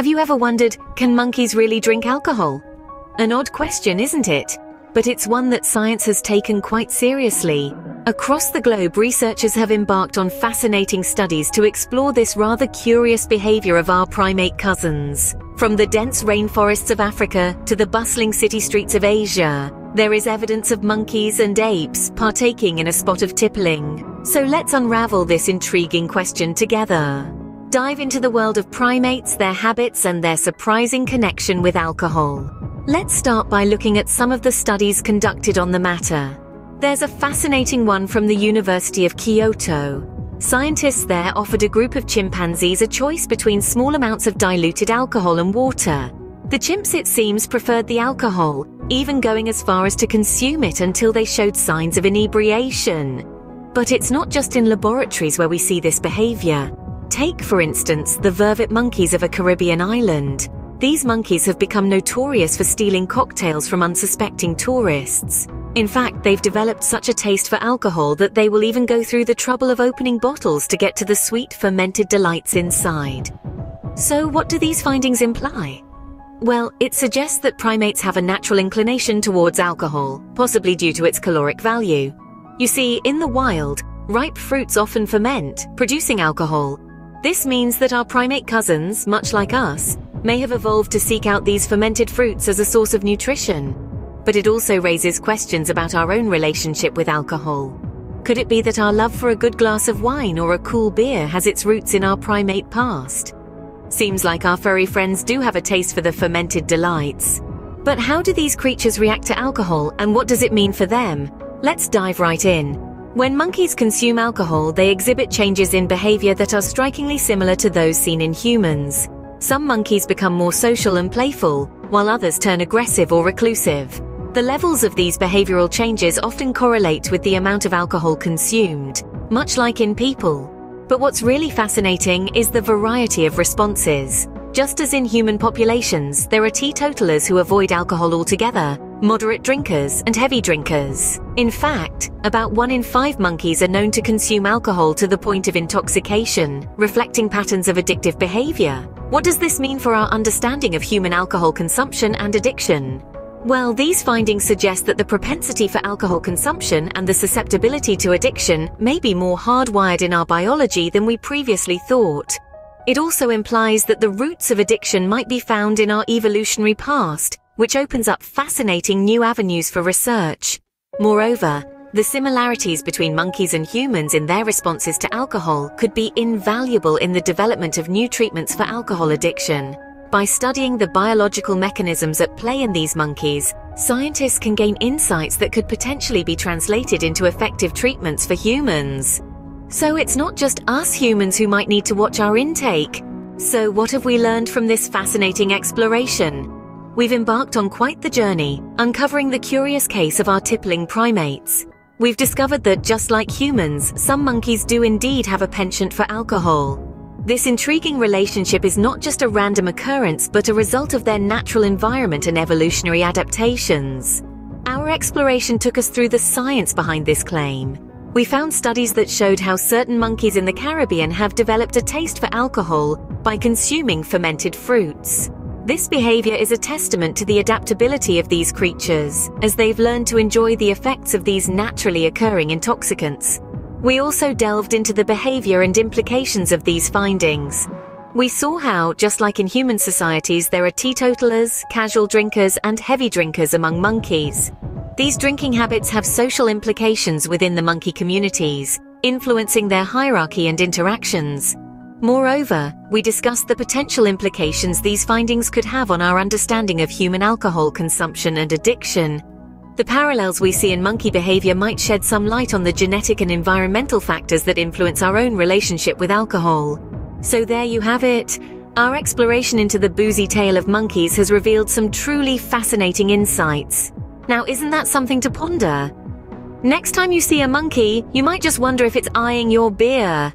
Have you ever wondered, can monkeys really drink alcohol? An odd question, isn't it? But it's one that science has taken quite seriously. Across the globe, researchers have embarked on fascinating studies to explore this rather curious behavior of our primate cousins. From the dense rainforests of Africa to the bustling city streets of Asia, there is evidence of monkeys and apes partaking in a spot of tippling. So let's unravel this intriguing question together. Dive into the world of primates, their habits, and their surprising connection with alcohol. Let's start by looking at some of the studies conducted on the matter. There's a fascinating one from the University of Kyoto. Scientists there offered a group of chimpanzees a choice between small amounts of diluted alcohol and water. The chimps, it seems, preferred the alcohol, even going as far as to consume it until they showed signs of inebriation. But it's not just in laboratories where we see this behavior. Take, for instance, the vervet monkeys of a Caribbean island. These monkeys have become notorious for stealing cocktails from unsuspecting tourists. In fact, they've developed such a taste for alcohol that they will even go through the trouble of opening bottles to get to the sweet fermented delights inside. So what do these findings imply? Well, it suggests that primates have a natural inclination towards alcohol, possibly due to its caloric value. You see, in the wild, ripe fruits often ferment, producing alcohol, this means that our primate cousins, much like us, may have evolved to seek out these fermented fruits as a source of nutrition. But it also raises questions about our own relationship with alcohol. Could it be that our love for a good glass of wine or a cool beer has its roots in our primate past? Seems like our furry friends do have a taste for the fermented delights. But how do these creatures react to alcohol and what does it mean for them? Let's dive right in. When monkeys consume alcohol, they exhibit changes in behavior that are strikingly similar to those seen in humans. Some monkeys become more social and playful, while others turn aggressive or reclusive. The levels of these behavioral changes often correlate with the amount of alcohol consumed, much like in people. But what's really fascinating is the variety of responses. Just as in human populations, there are teetotalers who avoid alcohol altogether, moderate drinkers, and heavy drinkers. In fact, about one in five monkeys are known to consume alcohol to the point of intoxication, reflecting patterns of addictive behavior. What does this mean for our understanding of human alcohol consumption and addiction? Well, these findings suggest that the propensity for alcohol consumption and the susceptibility to addiction may be more hardwired in our biology than we previously thought. It also implies that the roots of addiction might be found in our evolutionary past, which opens up fascinating new avenues for research. Moreover, the similarities between monkeys and humans in their responses to alcohol could be invaluable in the development of new treatments for alcohol addiction. By studying the biological mechanisms at play in these monkeys, scientists can gain insights that could potentially be translated into effective treatments for humans. So it's not just us humans who might need to watch our intake. So what have we learned from this fascinating exploration? We've embarked on quite the journey, uncovering the curious case of our tippling primates. We've discovered that just like humans, some monkeys do indeed have a penchant for alcohol. This intriguing relationship is not just a random occurrence, but a result of their natural environment and evolutionary adaptations. Our exploration took us through the science behind this claim. We found studies that showed how certain monkeys in the Caribbean have developed a taste for alcohol by consuming fermented fruits. This behavior is a testament to the adaptability of these creatures, as they've learned to enjoy the effects of these naturally occurring intoxicants. We also delved into the behavior and implications of these findings. We saw how, just like in human societies, there are teetotalers, casual drinkers, and heavy drinkers among monkeys. These drinking habits have social implications within the monkey communities, influencing their hierarchy and interactions. Moreover, we discussed the potential implications these findings could have on our understanding of human alcohol consumption and addiction. The parallels we see in monkey behavior might shed some light on the genetic and environmental factors that influence our own relationship with alcohol. So there you have it. Our exploration into the boozy tale of monkeys has revealed some truly fascinating insights. Now, isn't that something to ponder? Next time you see a monkey, you might just wonder if it's eyeing your beer.